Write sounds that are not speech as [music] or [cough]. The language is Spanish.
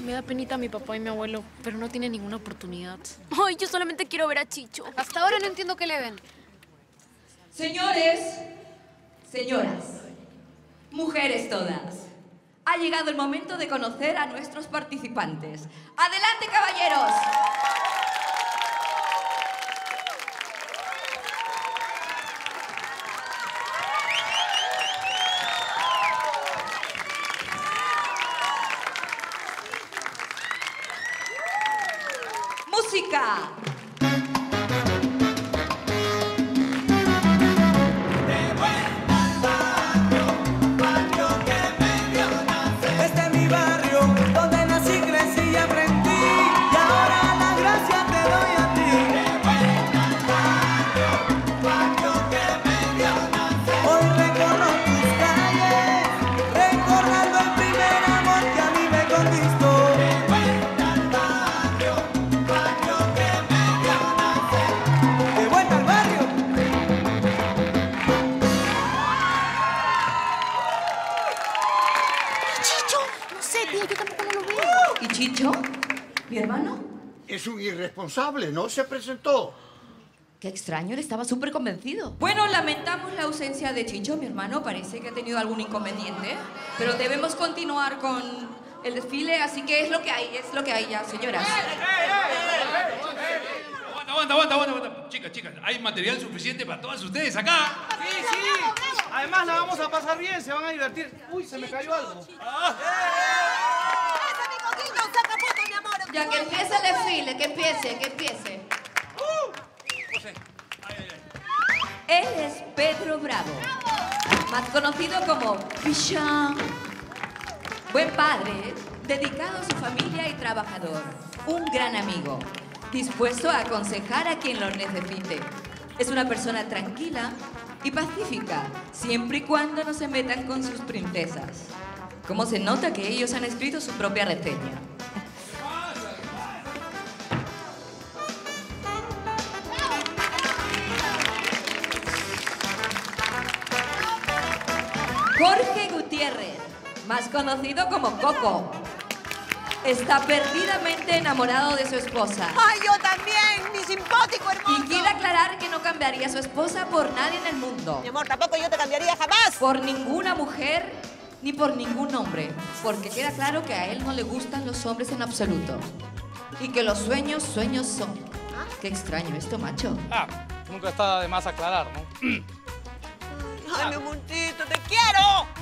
Ay, me da penita a mi papá y mi abuelo, pero no tiene ninguna oportunidad. Ay, yo solamente quiero ver a Chicho. Hasta ahora no entiendo qué le ven. Señores, señoras, mujeres todas, ha llegado el momento de conocer a nuestros participantes. ¡Adelante, caballeros! 啊！No sé, tía, yo tampoco no lo veo. ¿Y Chicho? ¿Mi hermano? Es un irresponsable, no se presentó. Qué extraño, él estaba súper convencido. Bueno, lamentamos la ausencia de Chicho, mi hermano. Parece que ha tenido algún inconveniente. Pero debemos continuar con el desfile, así que es lo que hay, es lo que hay ya, señoras. Aguanta, aguanta, aguanta, aguanta, aguanta. Chicas, chicas, hay material suficiente para todas ustedes acá. Sí, sí. Además la vamos a pasar bien, se van a divertir. Uy, se me cayó algo. Ya que empiece el desfile, que empiece, que empiece. Él es Pedro Bravo, más conocido como Pichón. Buen padre, dedicado a su familia y trabajador. Un gran amigo, dispuesto a aconsejar a quien lo necesite. Es una persona tranquila y pacífica, siempre y cuando no se metan con sus princesas. Como se nota que ellos han escrito su propia reseña. Jorge Gutiérrez, más conocido como Coco. Está perdidamente enamorado de su esposa. ¡Ay, yo también! ¡Mi simpático hermoso! Y quiere aclarar que no cambiaría a su esposa por nadie en el mundo. Mi amor, tampoco yo te cambiaría jamás. Por ninguna mujer ni por ningún hombre. Porque queda claro que a él no le gustan los hombres en absoluto. Y que los sueños, sueños son. Qué extraño esto, macho. Ah, nunca está de más aclarar, ¿no? [clears throat] ¡Ay, mi amorcito, te quiero!